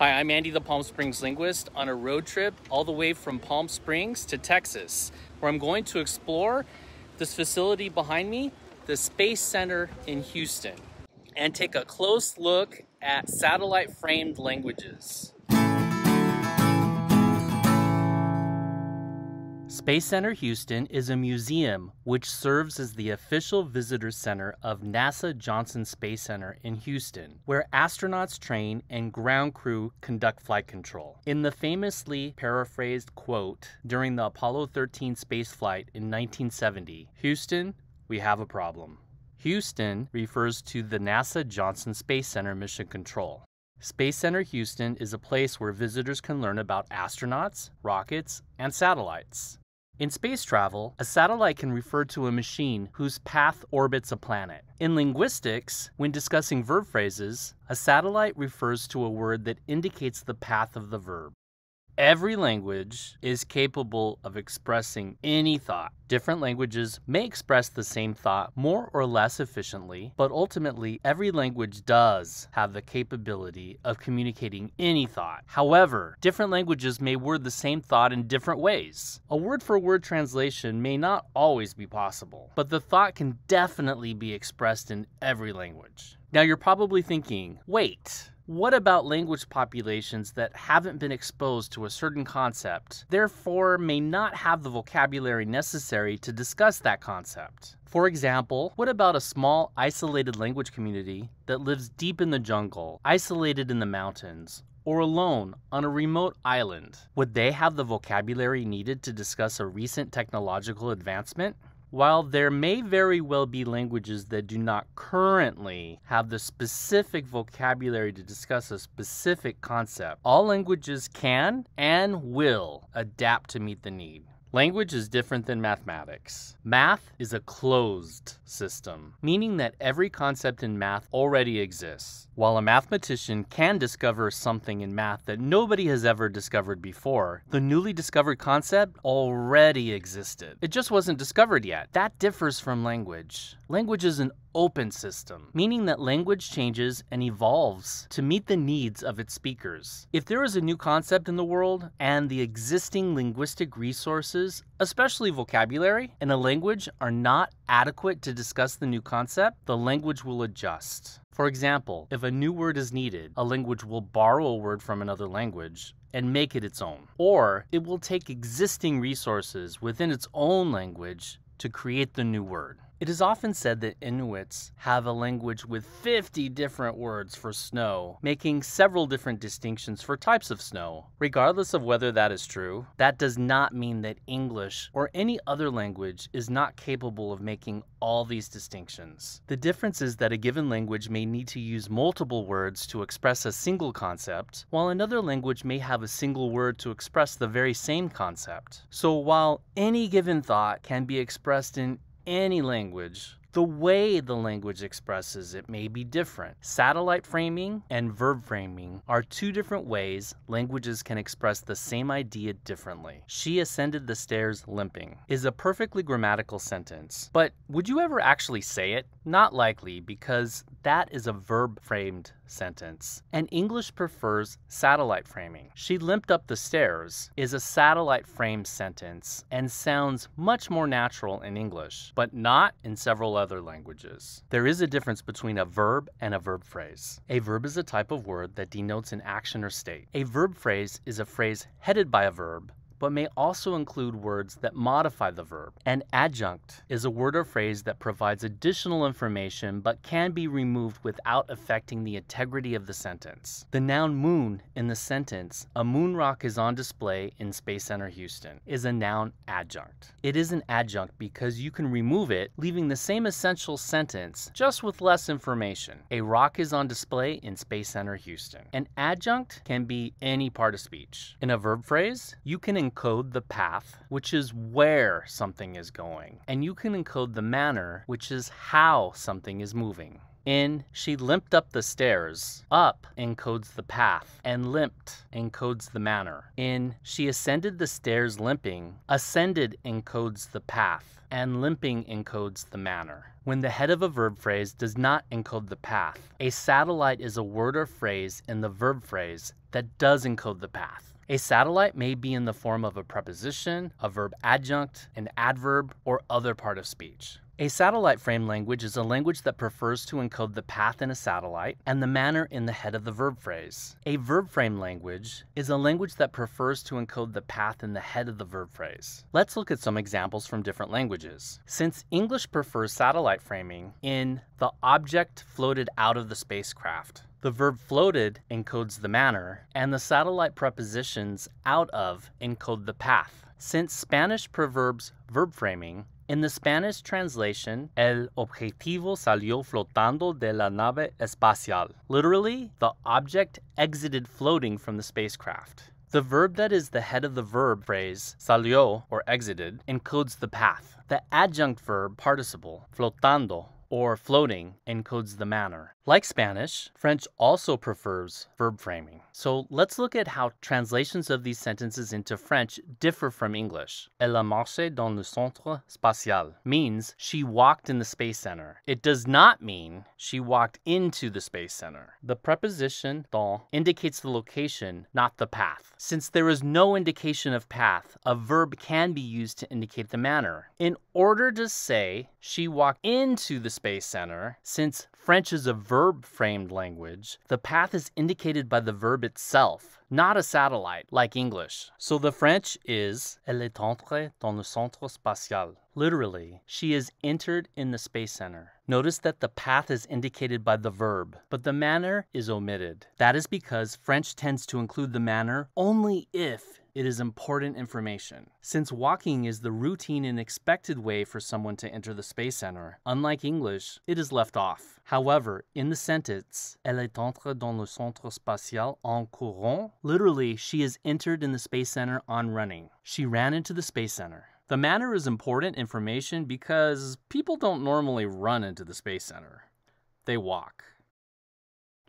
Hi, I'm Andy the Palm Springs linguist on a road trip all the way from Palm Springs to Texas, where I'm going to explore this facility behind me, the Space Center in Houston, and take a close look at satellite framed languages. Space Center Houston is a museum which serves as the official visitor center of NASA Johnson Space Center in Houston, where astronauts train and ground crew conduct flight control. In the famously paraphrased quote during the Apollo 13 spaceflight in 1970, Houston, we have a problem. Houston refers to the NASA Johnson Space Center mission control. Space Center Houston is a place where visitors can learn about astronauts, rockets, and satellites. In space travel, a satellite can refer to a machine whose path orbits a planet. In linguistics, when discussing verb phrases, a satellite refers to a word that indicates the path of the verb. Every language is capable of expressing any thought. Different languages may express the same thought more or less efficiently, but ultimately, every language does have the capability of communicating any thought. However, different languages may word the same thought in different ways. A word for word translation may not always be possible, but the thought can definitely be expressed in every language. Now, you're probably thinking, wait, what about language populations that haven't been exposed to a certain concept, therefore may not have the vocabulary necessary to discuss that concept? For example, what about a small isolated language community that lives deep in the jungle, isolated in the mountains, or alone on a remote island? Would they have the vocabulary needed to discuss a recent technological advancement? While there may very well be languages that do not currently have the specific vocabulary to discuss a specific concept, all languages can and will adapt to meet the need. Language is different than mathematics. Math is a closed system, meaning that every concept in math already exists. While a mathematician can discover something in math that nobody has ever discovered before, the newly discovered concept already existed. It just wasn't discovered yet. That differs from language. Language is an open system, meaning that language changes and evolves to meet the needs of its speakers. If there is a new concept in the world and the existing linguistic resources, especially vocabulary, in a language are not adequate to discuss the new concept, the language will adjust. For example, if a new word is needed, a language will borrow a word from another language and make it its own. Or it will take existing resources within its own language to create the new word. It is often said that Inuits have a language with 50 different words for snow, making several different distinctions for types of snow. Regardless of whether that is true, that does not mean that English or any other language is not capable of making all these distinctions. The difference is that a given language may need to use multiple words to express a single concept, while another language may have a single word to express the very same concept. So while any given thought can be expressed in any language, the way the language expresses it may be different. Satellite framing and verb framing are two different ways languages can express the same idea differently. She ascended the stairs limping is a perfectly grammatical sentence, but would you ever actually say it? Not likely, because that is a verb framed sentence. And English prefers satellite framing. She limped up the stairs is a satellite framed sentence and sounds much more natural in English, but not in several other languages. There is a difference between a verb and a verb phrase. A verb is a type of word that denotes an action or state. A verb phrase is a phrase headed by a verb but may also include words that modify the verb. An adjunct is a word or phrase that provides additional information but can be removed without affecting the integrity of the sentence. The noun moon in the sentence, a moon rock is on display in Space Center Houston, is a noun adjunct. It is an adjunct because you can remove it, leaving the same essential sentence just with less information. A rock is on display in Space Center Houston. An adjunct can be any part of speech. In a verb phrase, you can encode the path, which is where something is going, and you can encode the manner, which is how something is moving. In she limped up the stairs, up encodes the path, and limped encodes the manner. In she ascended the stairs limping, ascended encodes the path, and limping encodes the manner. When the head of a verb phrase does not encode the path, a satellite is a word or phrase in the verb phrase that does encode the path. A satellite may be in the form of a preposition, a verb adjunct, an adverb, or other part of speech. A satellite frame language is a language that prefers to encode the path in a satellite and the manner in the head of the verb phrase. A verb frame language is a language that prefers to encode the path in the head of the verb phrase. Let's look at some examples from different languages. Since English prefers satellite framing in the object floated out of the spacecraft, the verb floated encodes the manner, and the satellite prepositions out of encode the path. Since Spanish preverbs verb framing, in the Spanish translation, el objetivo salió flotando de la nave espacial. Literally, the object exited floating from the spacecraft. The verb that is the head of the verb phrase, salió, or exited, encodes the path. The adjunct verb participle, flotando, or floating, encodes the manner. Like Spanish, French also prefers verb framing. So let's look at how translations of these sentences into French differ from English. Elle a marché dans le centre spatial means she walked in the space center. It does not mean she walked into the space center. The preposition dans indicates the location, not the path. Since there is no indication of path, a verb can be used to indicate the manner. In order to say she walked into the space center, since French is a verb framed language, the path is indicated by the verb itself, not a satellite like English. So the French is Elle est entrée dans le centre spatial. Literally, she is entered in the space center. Notice that the path is indicated by the verb, but the manner is omitted. That is because French tends to include the manner only if it is important information. Since walking is the routine and expected way for someone to enter the Space Center, unlike English, it is left off. However, in the sentence, Elle est entrée dans le centre spatial en courant, literally, she is entered in the Space Center on running. She ran into the Space Center. The manner is important information because people don't normally run into the Space Center. They walk.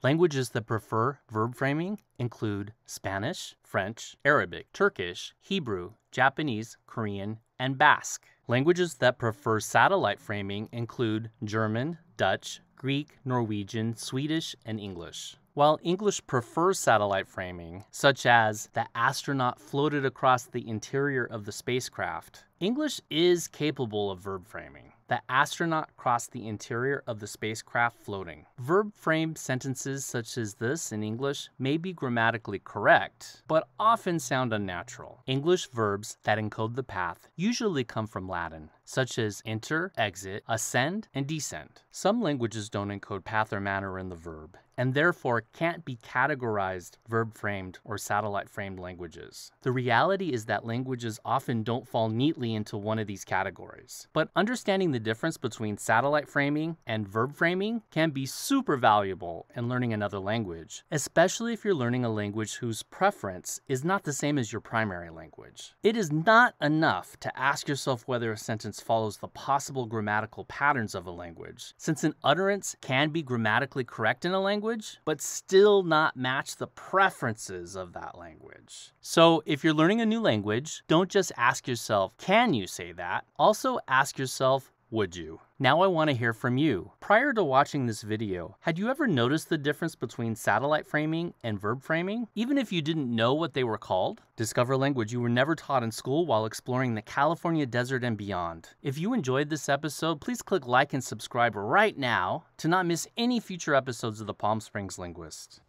Languages that prefer verb framing include Spanish, French, Arabic, Turkish, Hebrew, Japanese, Korean, and Basque. Languages that prefer satellite framing include German, Dutch, Greek, Norwegian, Swedish, and English. While English prefers satellite framing, such as the astronaut floated across the interior of the spacecraft, English is capable of verb framing. The astronaut crossed the interior of the spacecraft floating. Verb framed sentences such as this in English may be grammatically correct, but often sound unnatural. English verbs that encode the path usually come from Latin, such as enter, exit, ascend, and descend. Some languages don't encode path or manner in the verb, and therefore can't be categorized verb framed or satellite framed languages. The reality is that languages often don't fall neatly into one of these categories. But understanding the difference between satellite framing and verb framing can be super valuable in learning another language, especially if you're learning a language whose preference is not the same as your primary language. It is not enough to ask yourself whether a sentence follows the possible grammatical patterns of a language, since an utterance can be grammatically correct in a language, but still not match the preferences of that language. So if you're learning a new language, don't just ask yourself, can you say that? Also ask yourself, would you? Now I want to hear from you. Prior to watching this video, had you ever noticed the difference between satellite framing and verb framing, even if you didn't know what they were called? Discover language you were never taught in school while exploring the California desert and beyond. If you enjoyed this episode, please click like and subscribe right now to not miss any future episodes of the Palm Springs Linguist.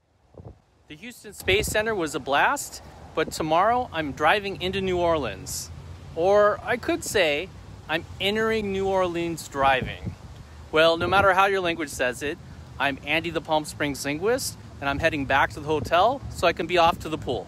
The Houston Space Center was a blast, but tomorrow I'm driving into New Orleans. Or I could say, I'm entering New Orleans driving. Well, no matter how your language says it, I'm Andy the Palm Springs linguist, and I'm heading back to the hotel so I can be off to the pool.